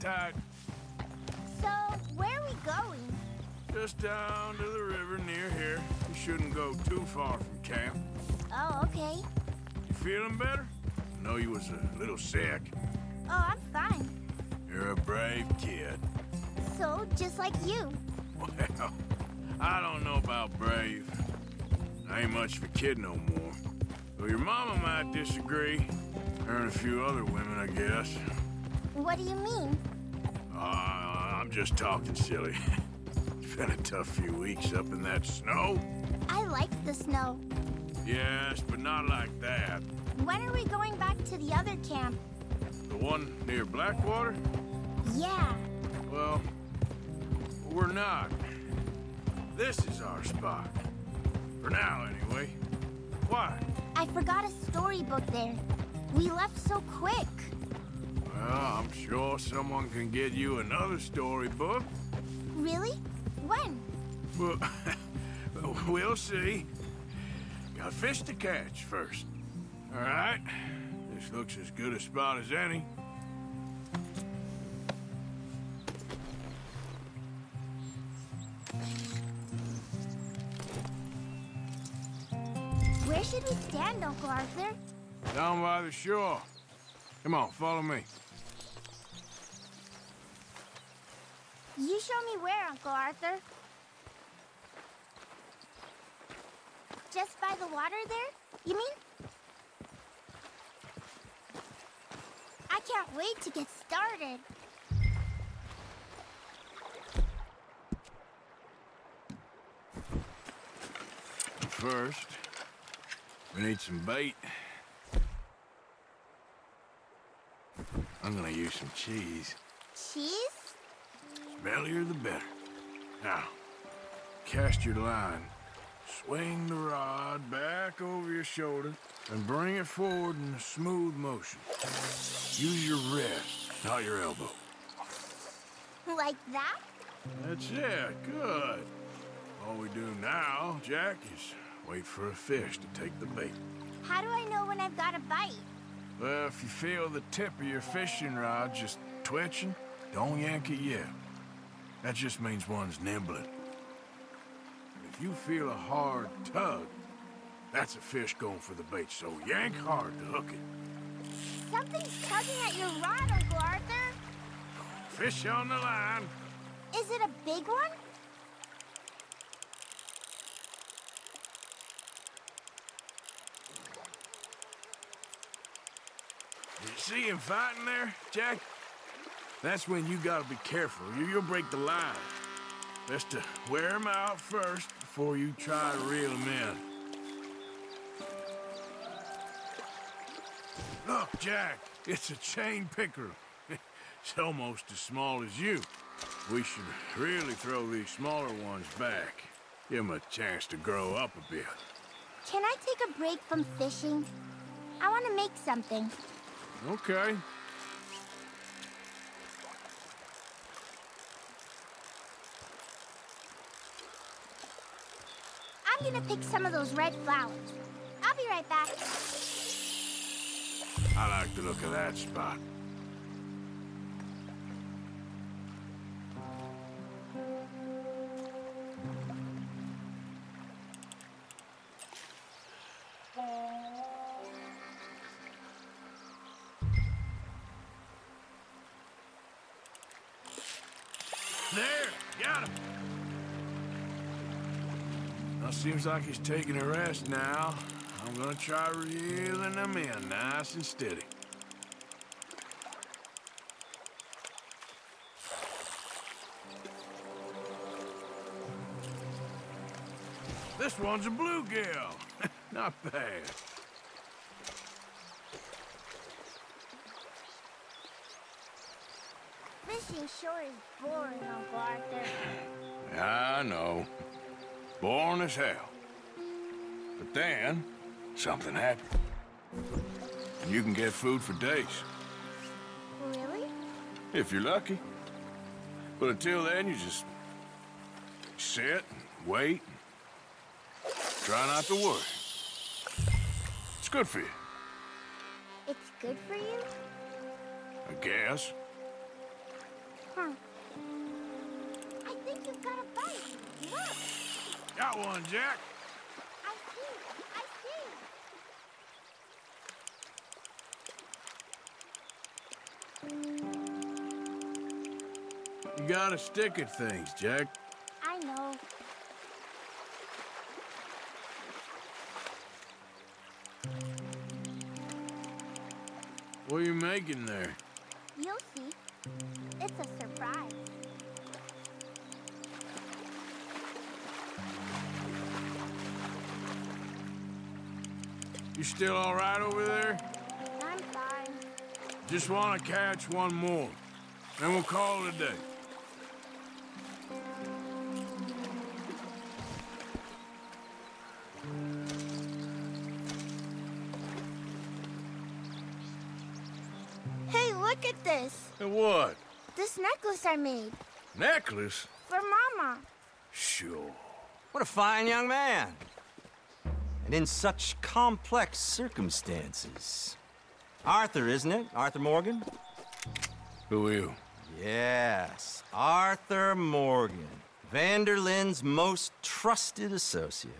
Tight. So, where are we going? Just down to the river near here. You shouldn't go too far from camp. Oh, okay. You feeling better? I know you was a little sick. Oh, I'm fine. You're a brave kid. So, just like you. Well, I don't know about brave. I ain't much of a kid no more. Though your mama might disagree. Her and a few other women, I guess. What do you mean? Uh, I'm just talking silly. it's been a tough few weeks up in that snow. I like the snow. Yes, but not like that. When are we going back to the other camp? The one near Blackwater? Yeah. Well, we're not. This is our spot. For now, anyway. Why? I forgot a storybook there. We left so quick. Well, I'm sure someone can get you another storybook. Really? When? Well, we'll see. Got fish to catch first. All right? This looks as good a spot as any. Where should we stand, Uncle Arthur? Down by the shore. Come on, follow me. You show me where, Uncle Arthur. Just by the water there, you mean? I can't wait to get started. First, we need some bait. I'm gonna use some cheese. Cheese? Smellier the better. Now, cast your line. Swing the rod back over your shoulder and bring it forward in a smooth motion. Use your wrist, not your elbow. Like that? That's it. Good. All we do now, Jack, is wait for a fish to take the bait. How do I know when I've got a bite? Well, if you feel the tip of your fishing rod just twitching, don't yank it yet. That just means one's nibbling. If you feel a hard tug, that's a fish going for the bait, so yank hard to hook it. Something's tugging at your rod, Uncle Arthur. Fish on the line. Is it a big one? You see him fighting there, Jack? That's when you gotta be careful. You- You'll break the line. Best to wear 'em out first before you try to reel 'em in. Look, Jack, it's a chain pickerel. it's almost as small as you. We should really throw these smaller ones back. Give 'em a chance to grow up a bit. Can I take a break from fishing? I want to make something. Okay. I'm gonna pick some of those red flowers. I'll be right back. I like the look of that spot. Well, seems like he's taking a rest now. I'm gonna try reeling him in nice and steady. This one's a bluegill. Not bad. Fishing sure is boring, Uncle Arthur. I know. Boring as hell. But then, something happened. And you can get food for days, Really? if you're lucky. But until then, you just sit, and wait, and try not to worry. It's good for you, It's good for you? I guess. Huh. Got one, Jack. I see! I see! You gotta stick at things, Jack. I know. What are you making there? You'll see. It's a surprise. You still all right over there? I'm fine. Just want to catch one more. Then we'll call it a day. Hey, look at this. And what? This necklace I made. Necklace? For Mama. Sure. What a fine young man. And in such complex circumstances. Arthur, isn't it? Arthur Morgan? Who are you? Yes, Arthur Morgan. Van der Linde's most trusted associate.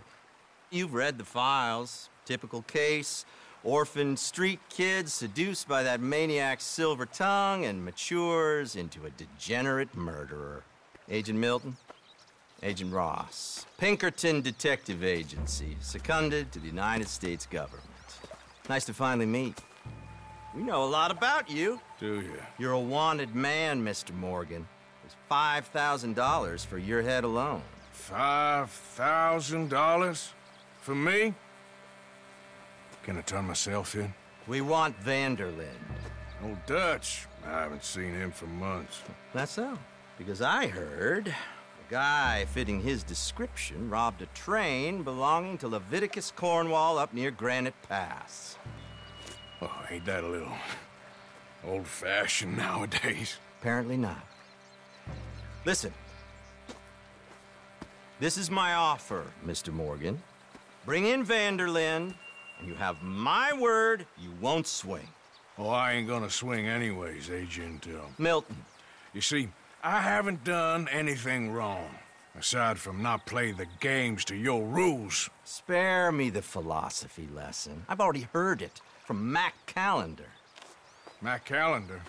You've read the files. Typical case. Orphaned street kid seduced by that maniac's silver tongue and matures into a degenerate murderer. Agent Milton? Agent Ross. Pinkerton Detective Agency, seconded to the United States government. Nice to finally meet. We know a lot about you. Do you? You're a wanted man, Mr. Morgan. There's $5,000 for your head alone. Five thousand dollars? For me? Can I turn myself in? We want Van der Linde. Old Dutch. I haven't seen him for months. That's so. Because I heard guy fitting his description robbed a train belonging to Leviticus Cornwall up near Granite Pass. Oh, ain't that a little old-fashioned nowadays? Apparently not. Listen. This is my offer, Mr. Morgan. Bring in Van der Linde, and you have my word you won't swing. Oh, I ain't gonna swing anyways, Agent. Uh, Milton, you see, I haven't done anything wrong, aside from not playing the games to your rules. spare me the philosophy lesson. I've already heard it from Mac Callender. Mac Callender.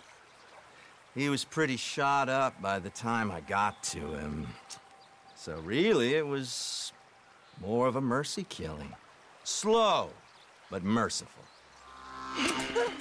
He was pretty shot up by the time I got to him. So really, it was more of a mercy killing. Slow, but merciful.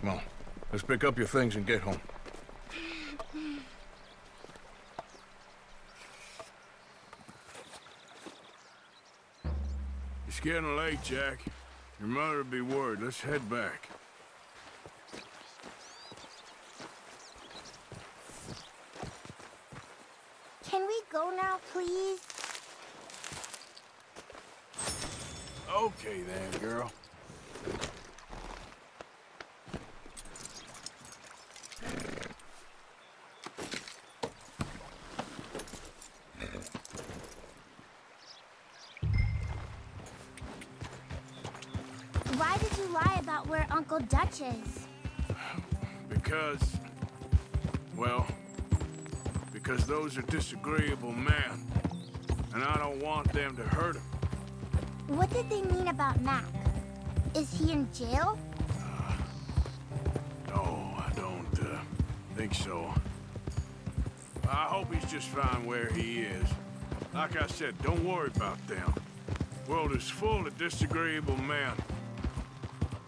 Come on, let's pick up your things and get home. It's getting late, Jack. Your mother'll be worried. Let's head back. Can we go now, please? Okay then, girl. Dutch is? Because, well, because those are disagreeable men, and I don't want them to hurt him. What did they mean about Mac? Is he in jail? No, I don't uh, think so. I hope he's just fine where he is. Like I said, don't worry about them. World is full of disagreeable men.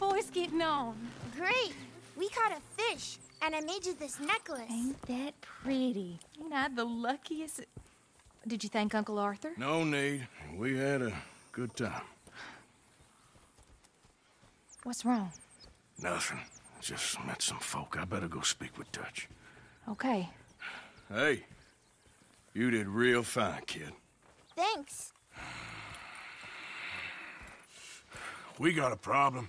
How you boys getting on? Great! We caught a fish, and I made you this necklace. Ain't that pretty? Ain't I the luckiest? Did you thank Uncle Arthur? No need. We had a good time. What's wrong? Nothing. Just met some folk. I better go speak with Dutch. Okay. Hey, you did real fine, kid. Thanks. We got a problem.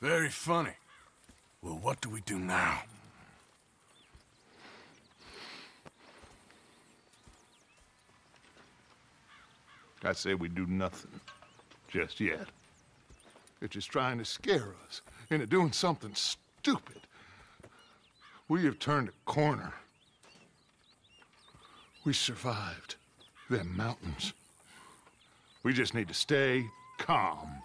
Very funny. Well, what do we do now? I say we do nothing. Just yet. They're just trying to scare us into doing something stupid. We have turned a corner. We survived them mountains. We just need to stay calm